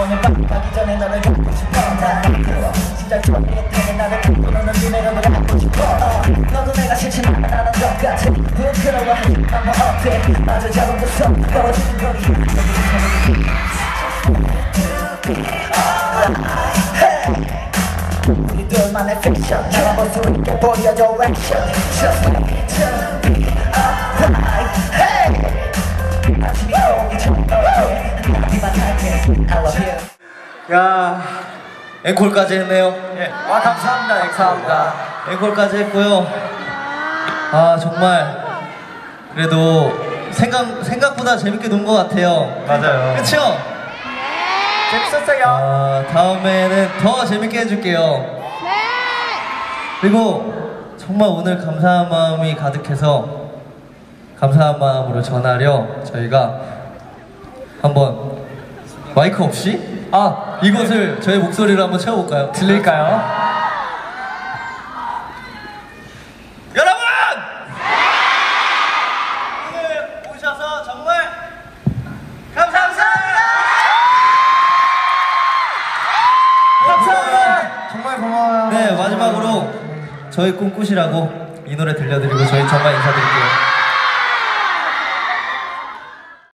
오늘 밤 가기 전에 너를 갖고 싶어. 난 그리워. 심장이 뚜렷하게 나를 갖고 너는 눈에라도 갖고 싶어. 어, 너도 내가 싫지 않아. 나는 똑같이 부끄러워하지 않아. 어때 마저 잡은 구석 떨어지는 거기 우리 둘만의 픽션 나만 볼수 있게 보여줘 액션 Just like it I love you 야, 앵콜까지 했네요. 예, 와 감사합니다, 감사합니다. 앵콜까지 했고요. 아 정말 그래도 생각 생각보다 재밌게 논 것 같아요. 맞아요. 그렇죠? 재밌었어요. 아 다음에는 더 재밌게 해줄게요. 그리고 정말 오늘 감사한 마음이 가득해서 감사한 마음으로 전하려 저희가 한번 마이크 없이 아 이곳을 저희 목소리로 한번 채워볼까요? 들릴까요? 여러분! 오늘 오셔서 정말 감사합니다! 감사합니다. 정말 고마워요. 네, 마지막으로 저희 꿈꾸시라고 이 노래 들려드리고 저희 정말 인사드릴게요.